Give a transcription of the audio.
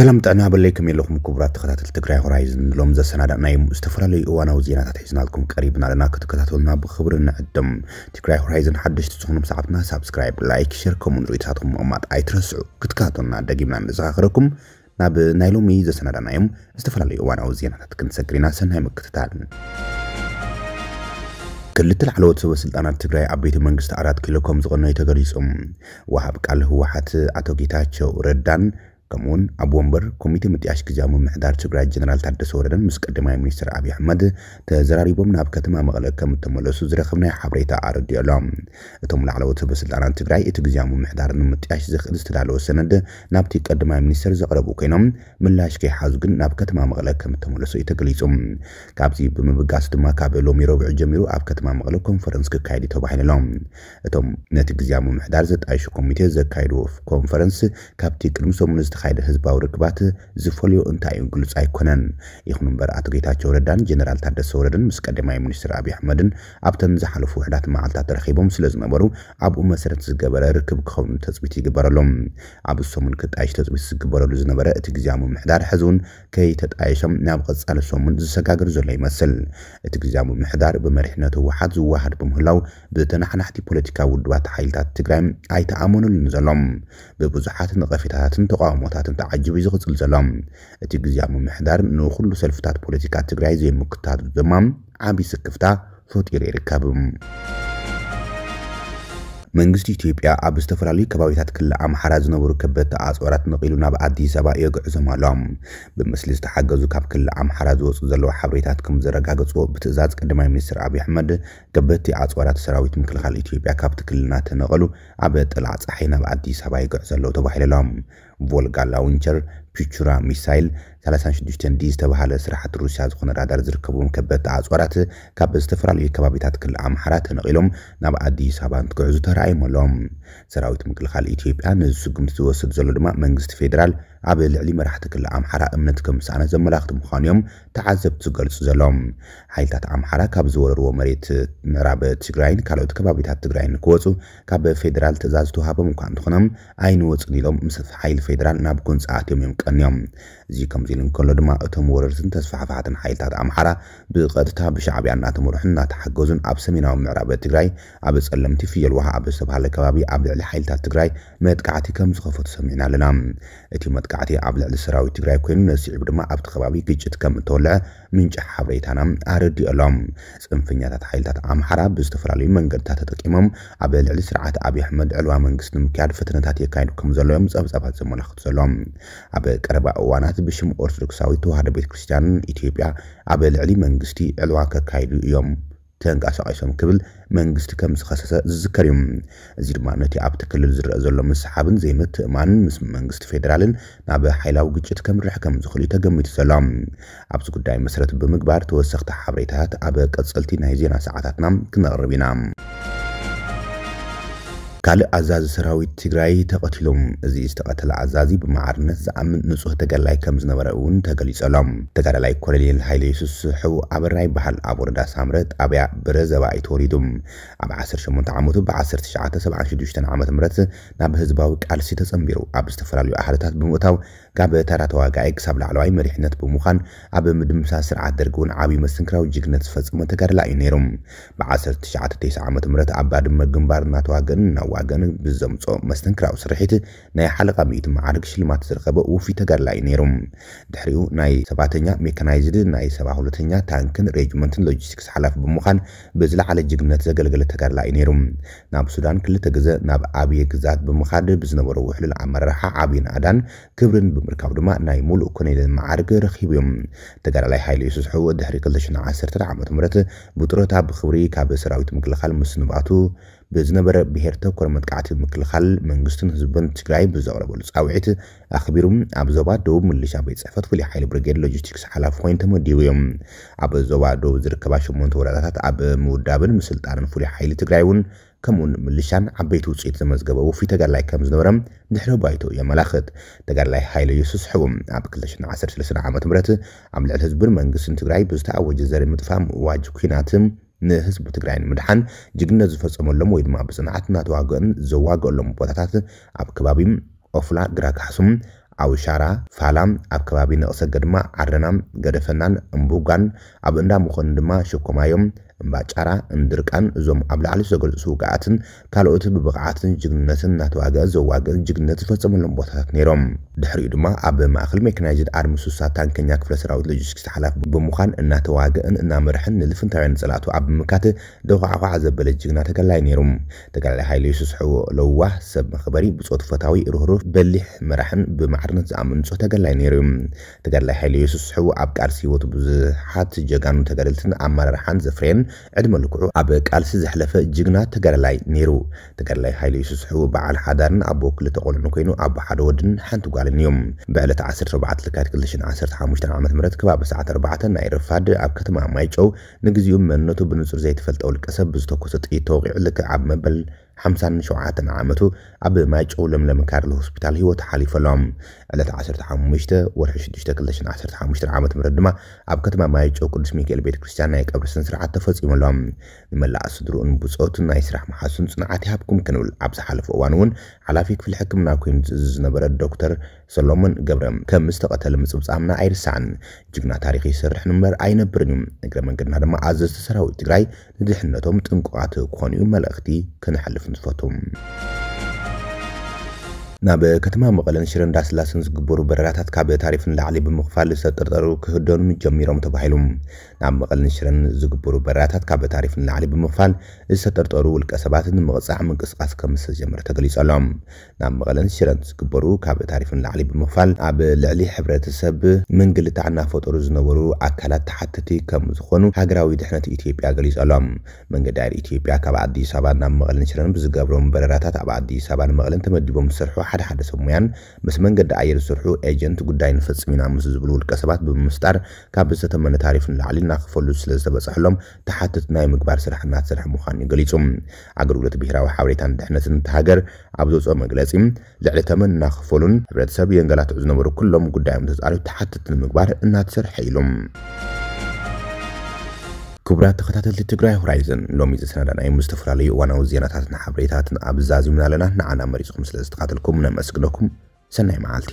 ሰላም ጥዕና በለይኩም የለኹም ክቡራት ተኸታተልቲ ትግራይ ሆራይዝን ሎም ዘሰናዳእናዮም ዝተፈላለዩ እዋናዊ ዜናታት ሒዝናልኩም ቀሪብና ኣለና። ክትከታተሉና ብክብሪ ንዕድም። ትግራይ ሆራይዝን ሓደሽቲ ዝኾኑም ሰዓብትና subscribe like share ከምኡን ርኢታትኩም ምቕማጥ ኣይትረስዑ። ክትከታተሉና ደጊምና ንዘኻኽረኩም ናብ ናይ ሎሚ ዘሰናዳእናዮም ዝተፈላለዩ እዋናዊ ዜናታት ክንሰግር ኢና። ሰናይ ምክትታል። ክልተ ላዕለዎት ሰበስልጣናት ትግራይ ኣብ ቤተ መንግስቲ አራት ኪሎ ከም ዝቐነዩ ተገሊፆም ወሃብ ቃል ህወሓት ኣቶ ጌታቸው ረዳን ከምኡውን ኣብ ወንበር ኮሚቴ ምጥያሽ ግዜያዊ ምምሕዳር ትግራይ ጀነራል ታደሰ ወረደን ምስ ቀዳማይ ሚኒስትር ኣብዪ ኣሕመድ ተዘራሪቦም ናብ ከተማ መቐለ ከም እተመለሱ ዝረኸብናይ ሓበሬታ ኣረዲኦሎም እቶም ላዕለዎት ሰበስልጣናት ትግራይ እቲ ግዜያዊ ምምሕዳር ንምጥያሽ ዝኽእል ዝተዳለወ ሰነድ ናብቲ ቀዳማይ ሚኒስትር ዘቕረቡ ኮይኖም ምላሽ ከይሓዙ ግን ናብ ከተማ መቐለ ከም እተመለሱ እዩ ተገሊጹ ካብዚ ብምብጋስ ድማ ካብ ሎሚ ረቡዕ ጀሚሩ ኣብ ከተማ መቐለ ኮንፈረንስ ክካየድ እዩ ተባሂሎም እቶም ነቲ ግዜያዊ ምምሕዳር ዘጣይሹ ኮሚቴ ዘካይድዎ ኮንፈረንስ ካብቲ ቅድሚ ሰሙን ዝተኻየደ ህዝባዊ ርክባት ዝፈልዮ እንታይ እዩ ግልጽ ኣይኮነን ይኹን እምበር ኣቶ ጌታቸው ረዳን ጀነራል ታደሰ ወረደን ምስ ቀዳማይ ሚኒስትር ኣብዪ ኣሕመድን ኣብተን ዝሓለፉ ውሕዳት መዓልትታት ተረኺቦም ስለ ዝነበሩ ኣብኡ መሰረት ዝገበረ ርክብ ክኸውን ተፅቢት ይግበረሎም ኣብ ሰሙን ክጣይሽ ተፅቢት ዝግበረሉ ዝነበረ እቲ ግዜያዊ ምምሕዳር ሕዚ እውን ከይተጣየሾም ናብ ቀጻሊ ሰሙን ዝሰጋገር ዘሎ ይመስል እቲ ግዜያዊ ምምሕዳር ብመሪሕነት ህወሓት ዝወሃድ ብምህላው ብተናሕናሕቲ ፖለቲካዊ ውድባት ሓይልታት ትግራይ ኣይተኣመኑሉን ዘሎም ብብዙሓት ነቐፌታታትን ተቃውሞታትን ተዓጂቡ እዩ ዝቕፅል ዘሎ እቲ ግዜያዊ ምምሕዳር ንኩሉ ሰልፍታት ፖለቲካ ትግራይ ዘይምክታቱ ድማ ዓብዪ ስክፍታ ፈጢሩ ይርከብ መንግስቲ ኢትዮጵያ ኣብ ዝተፈላለዩ ከባቢታት ክልል ኣምሓራ ዝነበሩ ከበድቲ ኣፅዋራት ነቒሉ ናብ ኣዲስ ኣበባ የጉዕዞም ኣሎም ብምስሊ ዝተሓገዙ ካብ ክልል ኣምሓራ ዝወፁ ዘለዉ ሓበሬታት ከም ዘረጋገፅዎ ብትእዛዝ ቀዳማይ ሚኒስትር ኣብዪ ኣሕመድ ከበድቲ ኣፅዋራት ሰራዊት ምክልኻል ኢትዮጵያ ካብቲ ክልልና ተነቐሉ ኣብ ጥላዕ ፀሓይ ናብ ኣዲስ ኣበባ ይጉዕዞ ኣለዉ ተባሂሎም ቮልጋ ላውንቸር ፒቹራ ሚሳይል 36 ዲ ዝተባሃለ ስራሕቲ ሩስያ ዝኾነ ራዳር ዝርከብዎም ከበድቲ ኣፅዋራት ካብ ዝተፈላለዩ ከባቢታት ክልል ኣምሓራ ተነቒሎም ናብ ኣዲስ ኣበባ እንትጉዕዙ ተረኣዮም ሰራዊት ምክልኻል ኢትዮጵያ ነዚ ዝወስድ ዘሎ ድማ መንግስቲ ፌደራል ኣብ ልዕሊ መራሕቲ ክልል ኣምሓራ እምነት ከም ምሳኣነ ዘመላኽቲ ምዃኑ እዮም ተዓዘብቲ ዝገልጹ ዘሎም ሓይልታት ኣምሓራ ካብ ዝወረርዎ መሬት ምዕራብ ትግራይን ካልኦት ከባቢታት ትግራይን ክወፁ ካብ ፌደራል ትእዛዝ ተዋሃቦም እኳ እንተኾኖም ኣይንወፅን ኢሎም ምስ ሓይሊ ፌደራል ናብ ጎንፂ ኣትዮም እዮም ቀንዮም። እዚ ከምዚ ኢሉ እንከሎ ድማ እቶም ወረርትን ተስፋሕፋሓትን ሓይልታት ኣምሓራ ብቐጥታ ብሻዕብያ እናተመርሑን እናተሓገዙን ኣብ ሰሜናዊ ምዕራብ ትግራይ ኣብ ጸለምቲ ፍየል ውሃ ኣብ ዝተባሃለ ከባቢ ኣብ ልዕሊ ሓይልታት ትግራይ መጥቃዕቲ ከም ዝኸፈቱ ሰሚዕና ኣለና። እቲ መጥቃዕቲ ኣብ ልዕሊ ሰራዊት ትግራይ ኮይኑ ነሲዒቡ ድማ ኣብቲ ከባቢ ግጭት ከም እተወልዐ ምንጪ ሓበሬታና ኣረዲኦሎም። ፅንፈኛታት ሓይልታት ኣምሓራ ብዝተፈላለዩ መንገድታት ተጠቂሞም ኣብ ልዕሊ ስርዓት ኣብዪ ኣሕመድ ዕልዋ መንግስቲ ንምክያድ ፍትነታት የካይዱ ከም ዘለዮም ፀብፀባት ዘመላኽቱ ዘሎም ኣብ ቀረባ እዋናት ብሽም ኦርቶዶክሳዊ ተዋህዶ ቤተ ክርስቲያንን ኢትዮጵያ ኣብ ልዕሊ መንግስቲ ዕልዋ ከካይዱ እዮም ተንቀሳቂሶም ክብል መንግስቲ ከም ዝኸሰሰ ዝዝከር እዩ። እዚ ድማ ነቲ ኣብቲ ክልል ዝረአ ዘሎ ምስሓብን ዘይምትእማንን ምስ መንግስቲ ፌደራልን ናብ ሓይላዊ ግጭት ከምርሕ ከም ዝኽእል እዩ ተገሚቱ ዘሎ። ኣብዚ ጉዳይ መሰረት ብምግባር ተወሰኽቲ ሓበሬታታት ኣብ ቀፀልቲ ናይ ዜና ሰዓታትና ክነቕርብ ኢና ካልእ ኣዛዚ ሰራዊት ትግራይ ተቐቲሎም እዚ ዝተቐተለ ኣዛዚ ብማዕርነት ዝኣምን ንጹህ ተጋዳላይ ከም ዝነበረ እውን ተገሊጸሎም። ተጋዳላይ ኮሎኔል ሃይለ የሱስ ሕው ኣበራ ይበሃል ኣብ ወረዳ ሳምረ ጣብያ ብረ ዘባኢ ተወሊዱ ኣብ 18 ዓመቱ ብ1976 ዓ ም ናብ ህዝባዊ ቃልሲ ተጸምቢሩ ኣብ ዝተፈላለዩ ኣህልታት ብምእታው ካብ ተራ ተዋጋኢ ክሳብ ላዕለዋይ መሪሕነት ብምዃን ኣብ ምድምሳስ ስርዓት ደርጊ እውን ዓብዪ መስተንክራዊ ጅግነት ዝፈፀመ ተጋድላ እዩ ነይሩ ብ1990 ዓ ም ኣብ ግንባር እናተዋገን እናዋገን ብዘምፆ መስተንክራዊ ስርሒት ናይ ሓለቓ ሚኢት መዓርግ ሽልማት ዝረኸበ ውፊ ተጋድላ እዩ ነይሩ ድሕሪኡ ናይ ሰባተኛ ሜካናይዝድ ናይ ሰባ ሁለተኛ ታንክን ሬጅመንትን ሎጂስቲክስ ሓላፊ ብምዃን ብዝለዓለ ጅግነት ዘገልገለ ተጋድላ እዩ ነይሩ ናብ ሱዳን ክልተ ግዜ ናብ ኣብየ ግዛት ብምኻድ ብዝነበሮ ውሕሉል ኣመራርሓ ዓብዪ ናዕዳን ክብርን ብምርካብ ድማ ናይ ሙሉእ ኮሎኔል መዓርግ ረኺቡ እዮም። ተጋዳላይ የሱስ ሕው ድሕሪ 2010 ዓ ም ብጡረታ ብክብሪ ካብ ሰራዊት ምክልኻል ምስንባቱ ብዝነበረ ብሄር ተኮር መጥቃዕቲ ምክልኻል መንግስትን ህዝብን ትግራይ ብዘቕረበሉ ፃውዒት ኣኽቢሩ ኣብ ዞባ ደቡብ ምልሻ ቤት ፅሕፈት ፍሉይ ሓይሊ ብርጌድ ሎጂስቲክስ ሓላፊ ኮይኑ ተመዲቡ እዮም። ኣብ ዞባ ደቡብ ዝርከባ ሸሞንተ ወረዳታት ኣብ ምውዳብን ምስልጣንን ፍሉይ ሓይሊ ትግራይ እውን ከምኡውን ምልሻን ዓበይቲ ውፅኢት ዘመዝገበ ውፊ ተጋድላይ ከም ዝነበረ ድሕሪ ባይቶ የመላኽት። ተጋድላይ ሃይለ የሱስ ሕቡም ኣብ 2013 ዓ ም ኣብ ልዕሊ ህዝብን መንግስትን ትግራይ ብዝተኣወጀ ዘርኢ ምጥፋእ ምእዋጅ ኩናት ንህዝቢ ትግራይ ንምድሓን ጅግነት ዝፈፀመሎም ወይ ድማ ብፅንዓት እናተዋግአን ዘዋግአሎም ቦታታት ኣብ ከባቢ ኦፍላ ግራ ካሕሱም ኣውሻራ ፋላም ኣብ ከባቢ ነቕሰገ ድማ ዓረናም ገደፈናን እምቡጋን ኣብ እንዳ ምኾኑ ድማ ሸኮማዮም እምባጫራ እንድርቃን እዞም ኣብ ላዕሊ ዝተገልጹ ስውግኣትን ካልኦት ብብቕዓትን ጅግንነትን እናተዋግአ ዘዋግእን ጅግንነት ዝፈጸመሎም ቦታታት ነይሮም። ድሕሪኡ ድማ ኣብ ማእኸል ሜካናይዝድ ኣርሚ ሱሳ ታንከኛ ክፍለ ሰራዊት ሎጂስቲክስ ሓላፊ ብምዃን እናተዋግአን እናመርሕን ንልፍንታውያን ፀላእቱ ኣብ ምምካት ደኳዕኳዕ ዘበለ ጅግና ተጋላይ ነይሩ ተጋላይ ሃይለ የሱስ ለዋህ ሰብ መኽበሪ ብፆት ፈታዊ ርህሩህ በሊሕ መራሕን ብማዕርነት ንጹህ ተጋላይ ነይሩ ተጋላይ ሃይለ የሱስ ኣብ ቃልሲ ሂወቱ ብዙሓት ጀጋኑ ተጋደልትን ኣመራርሓን ዘፍርየን ዕድመ ልክዑ ኣብ ቃልሲ ዘሕለፈ ጅግና ተጋዳላይ ነይሩ። ተጋዳላይ ሃይለ የሱስ በዓል ሓዳርን ኣቦ ክልተ ቆልዑ ኮይኑ ኣቦ ሓደ ወድን ሓንቲ ጓልን እዮም። ብዕለት 14 ለካቲት 2015 ዓ ም ከባቢ ሰዓት 4 ናይ ረፋድ ኣብ ከተማ ማይጨው ንግዚኡ መንነቱ ብንጹር ዘይተፈልጠ ውልቀ ሰብ ብዝተኮሰ ጥይት ተወቂዑ ልክዕ ኣብ መበል 57 ዓመቱ ኣብ ማይጨው ለምለም ካርል ሆስፒታል ሂወቱ ሓሊፈሎም ዕለት 15 ወርሒ 6 2015 ዓ ም ድማ ኣብ ከተማ ማይጨው ቅዱስ ሚካኤል ቤተ ክርስቲያን ናይ ቀብሪ ስነ ስርዓት ተፈፂሙሎም ንመላእ ስድሩኡን ብፆትን ናይ ስራሕ መሓሱን ፅንዓት ይሃብኩም ክንብል ኣብ ዝሓለፈ እዋን እውን ሓላፊ ክፍሊ ሕክምና ኮይኑ ዝእዝ ዝነበረ ዶክተር ሰሎሞን ገብረ ከም ዝተቐተለ ምፅብፃምና ኣይርሳዕን። ጅግና ታሪክ ይሰርሕ እምበር ኣይነብርን እዩ። እግረ መንገድና ድማ ኣዘዝቲ ሰራዊት ትግራይ ንድሕነቶም ጥንቁቃት ክኾኑ እዩ። መልእኽቲ ክንሕልፍ ንዝፈቱም ናብ ከተማ መቐለን ሽረ እንዳስላሰን ዝግበሩ በረራታት ካብ ታሪፍ ንላዕሊ ብምኽፋል ዝተጠርጠሩ ክህደኑ ጀሚሮም ተባሂሉ ናብ መቐለን ሽረን ዝግበሩ በረራታት ካብ ታሪፍ ንላዕሊ ብምኽፋል ዝተጠርጠሩ ውልቀ ሰባት ንምቕፃዕ ምንቅስቃስ ከም ዝተጀመረ ተገሊጸሎም ናብ መቐለን ሽረን ዝግበሩ ካብ ታሪፍ ንላዕሊ ብምኽፋል ኣብ ልዕሊ ሕብረተሰብ ምንግልታዕ እናፈጠሩ ዝነበሩ ኣካላት ተሓተቲ ከም ዝኾኑ ሃገራዊ ድሕነት ኢትዮጵያ ገሊጸሎም መንገዲ ኢትዮጵያ ካብ ኣዲስ ኣበባ ናብ መቐለን ሽረን ብዝገብሮም በረራታት ኣብ ኣዲስ ኣበባ ንመቐለን ተመዲቦም ዝሰርሑ ሓደ ሓደ ሰብ ሞያን ምስ መንገዲ ኣየር ዝሰርሑ ኤጀንት ጉዳይ ንፈፅም ኢና ምስ ዝብሉ ውልቀ ሰባት ብምምስጣር ካብ ዝተተመነ ታሪፍ ንላዕሊ እናኽፈሉ ስለ ተሓትት ናይ ምግባር ስራሕ እናተሰርሐ ምዃኑ ገሊጹ ኣገልግሎት ብሄራዊ ሓበሬታን ድሕነትን እተሃገር ኣብ ዘውፅኦ መግለፂ ልዕሊ ተመን እናኽፈሉን ሕብረተሰብ የንገላትዑ ዝነበሩ ኩሎም ጉዳዮም ተፃሪፍ ተሓትት ንምግባር እናተሰርሐ ኢሎም ክቡራት ተኸታተልቲ ትግራይ ሆራይዘን ሎሚ ዘሰናዳናዮም ዝተፈላለዩ እዋናዊ ዜናታትን ሓበሬታትን ኣብዛዚምና ኣለና። ንዓና መሪፅኩም ስለ ዝተኸታተልኩም ነመስግነኩም ሰናይ መዓልቲ